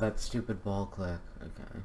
that stupid ball click. Okay.